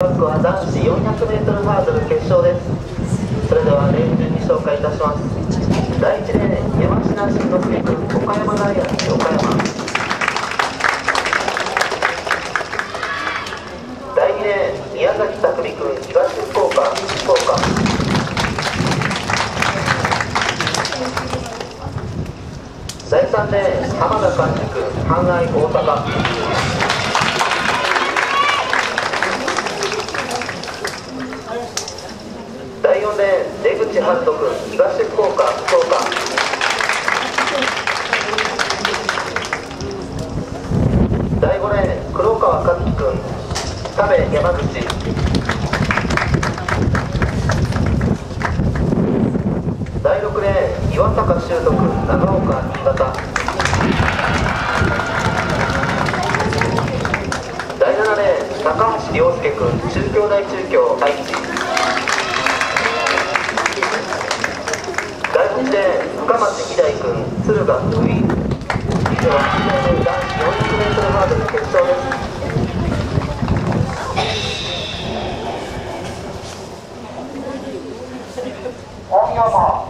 バックは男子 400m ハードル決勝です。それではレーン順に紹介いたします。第1レーン山科新之助君岡山大学岡山第2レーン宮崎拓海君東福岡福岡第3レーン浜田寛治君阪愛大阪第4レーン出口春人君東福岡福岡第5レーン黒川和樹君田部山口第6レーン岩坂修斗君。長岡新潟第7レーン高橋亮介君中京大中京。愛知して深町希大君敦賀福井以上男子 400m ハードル決勝です大山第男子 400m ハードル決勝準決勝最も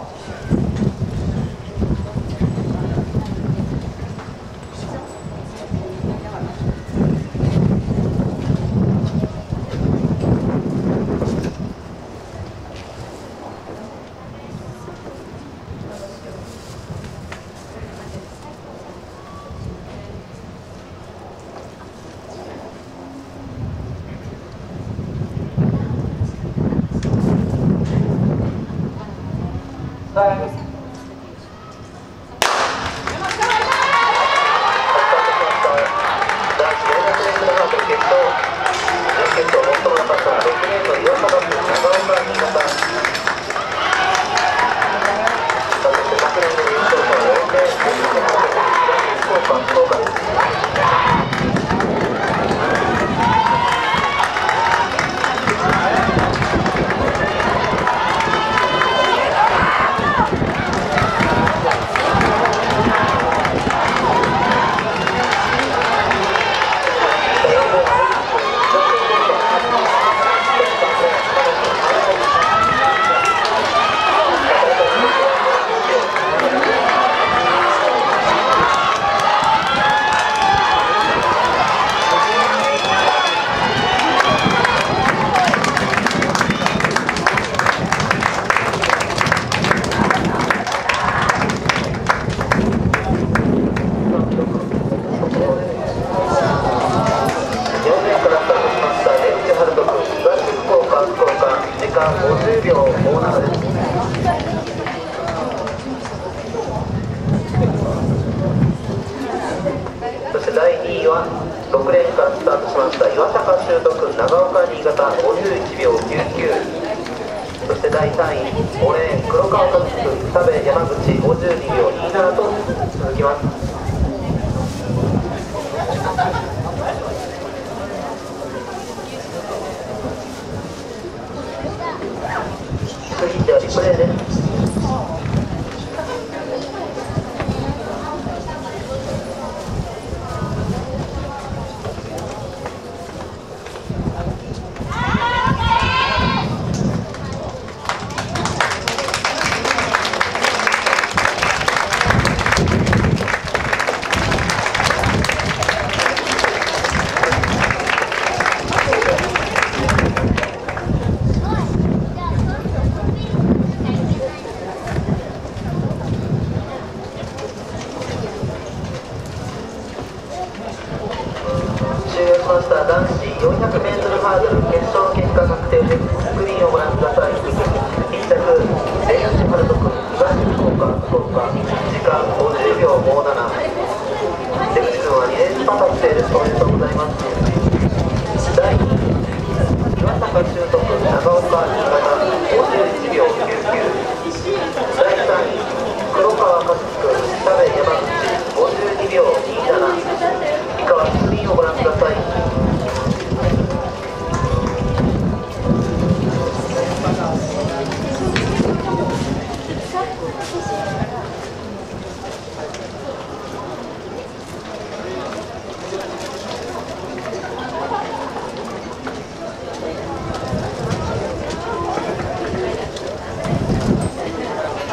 Thanks. 間50秒57です。そして第2位は6レーンからスタートしました岩坂修徳長岡新潟51秒99そして第3位5レーン黒川和樹君田部山口。puede. 終了しました男